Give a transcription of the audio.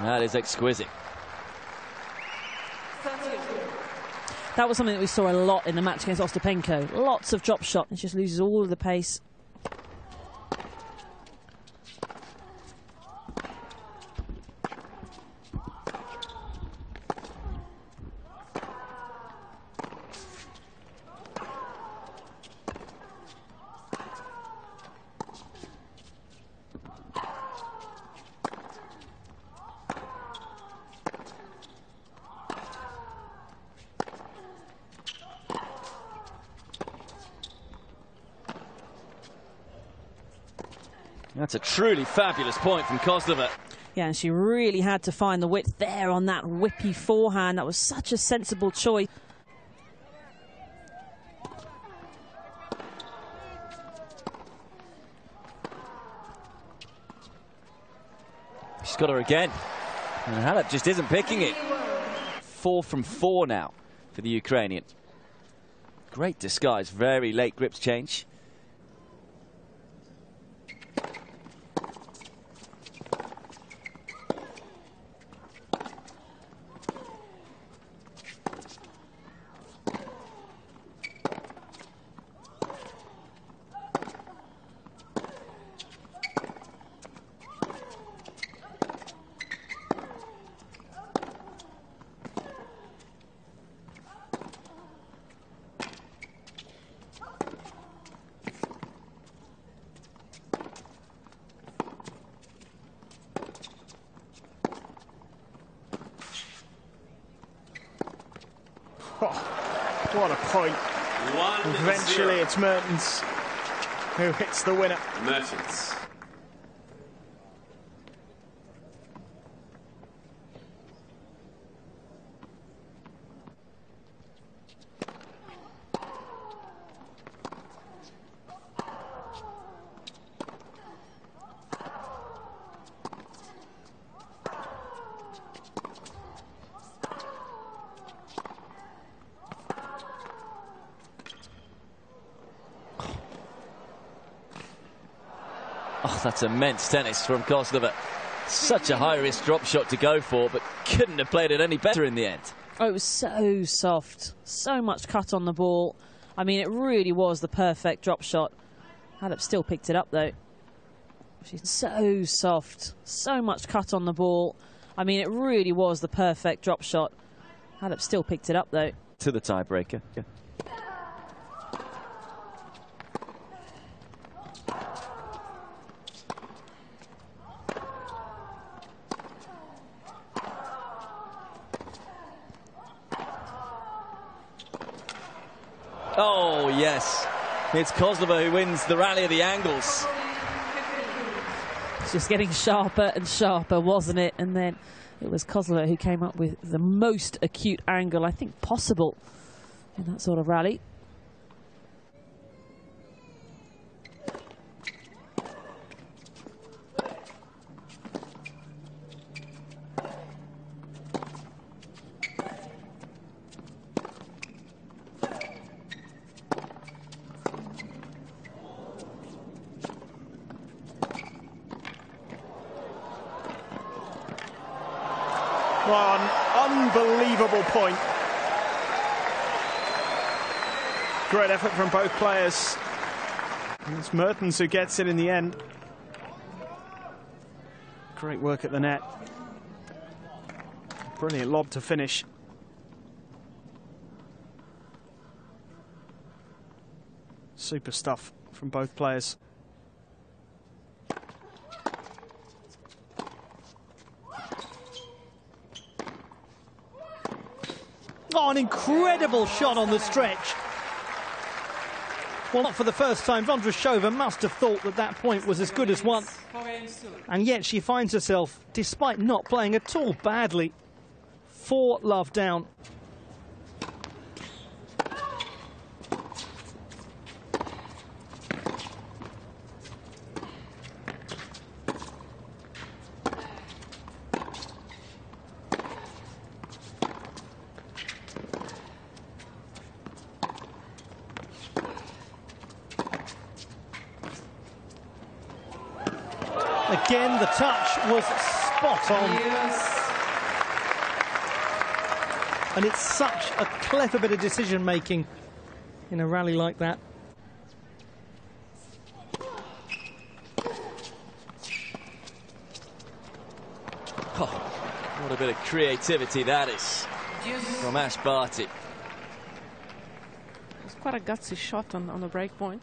That is exquisite. That was something that we saw a lot in the match against Ostapenko. Lots of drop shot, and just loses all of the pace. That's a truly fabulous point from Kozlova. Yeah, and she really had to find the width there on that whippy forehand. That was such a sensible choice. She's got her again. And Halep just isn't picking it. Four from four now for the Ukrainian. Great disguise, very late grips change. Oh, what a point. One Eventually, zero. it's Mertens who hits the winner. Mertens. Oh, that's immense tennis from Kozlova. Such a high risk drop shot to go for, but couldn't have played it any better in the end. Oh, it was so soft. So much cut on the ball. I mean, it really was the perfect drop shot. Halep still picked it up, though. She's so soft. So much cut on the ball. I mean, it really was the perfect drop shot. Halep still picked it up, though. To the tiebreaker. Yeah. Oh, yes. It's Kozlova who wins the rally of the angles. It's just getting sharper and sharper, wasn't it? And then it was Kozlova who came up with the most acute angle, I think, possible in that sort of rally. One unbelievable point. Great effort from both players. It's Mertens who gets it in the end. Great work at the net. Brilliant lob to finish. Super stuff from both players. Oh, an incredible shot on the stretch. Well, not for the first time. Vondrousova must have thought that that point was as good as won. And yet she finds herself, despite not playing at all badly, four love down. Again, the touch was spot on. Yes. And it's such a clever bit of decision making in a rally like that. Oh, what a bit of creativity that is from Ash Barty. It was quite a gutsy shot on, on the break point.